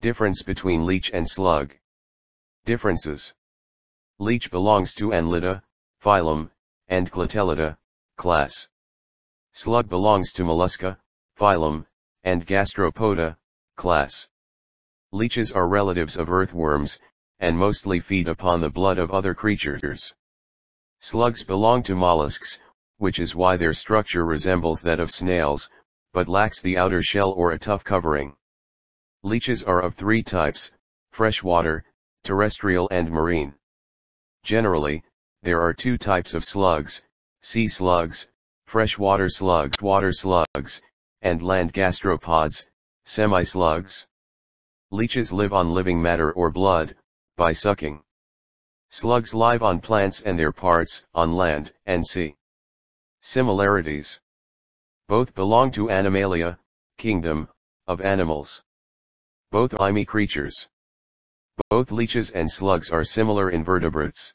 Difference between leech and slug. Differences. Leech belongs to Annelida, phylum, and Clitellata, class. Slug belongs to Mollusca, phylum, and Gastropoda, class. Leeches are relatives of earthworms, and mostly feed upon the blood of other creatures. Slugs belong to mollusks, which is why their structure resembles that of snails, but lacks the outer shell or a tough covering. Leeches are of three types, freshwater, terrestrial and marine. Generally, there are two types of slugs, sea slugs, freshwater slugs, water slugs, and land gastropods, semi-slugs. Leeches live on living matter or blood, by sucking. Slugs live on plants and their parts, on land and sea. Similarities. Both belong to Animalia, kingdom, of animals. Both imey creatures. Both leeches and slugs are similar invertebrates.